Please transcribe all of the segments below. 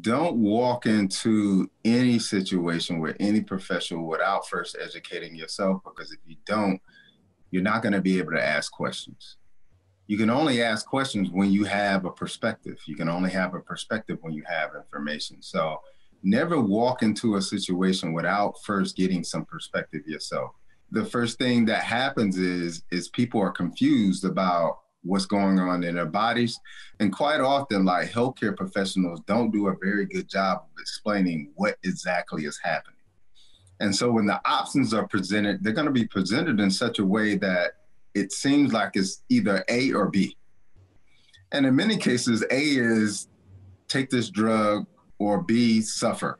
don't walk into any situation with any professional without first educating yourself because if you don't, you're not going to be able to ask questions. You can only ask questions when you have a perspective. You can only have a perspective when you have information. So never walk into a situation without first getting some perspective yourself. The first thing that happens is is people are confused about what's going on in their bodies. And quite often, like healthcare professionals don't do a very good job of explaining what exactly is happening. And so when the options are presented, they're going to be presented in such a way that it seems like it's either A or B. And in many cases, A is take this drug or B suffer.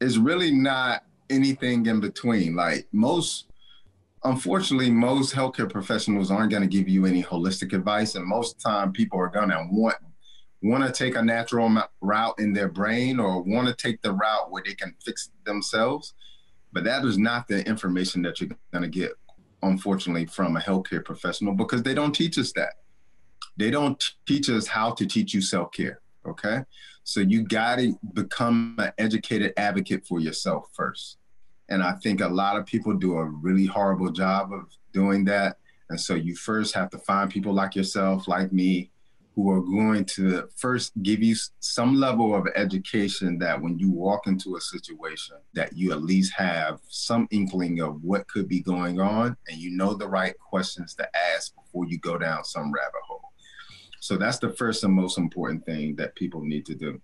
It's really not anything in between. Like most unfortunately, most healthcare professionals aren't going to give you any holistic advice, and most time people are going to want want to take a natural route in their brain or want to take the route where they can fix themselves. But that is not the information that you're going to get, unfortunately, from a healthcare professional because they don't teach us that. They don't teach us how to teach you self care. Okay. So you got to become an educated advocate for yourself first. And I think a lot of people do a really horrible job of doing that. And so you first have to find people like yourself, like me, who are going to first give you some level of education that when you walk into a situation that you at least have some inkling of what could be going on and you know the right questions to ask before you go down some rabbit hole. So that's the first and most important thing that people need to do.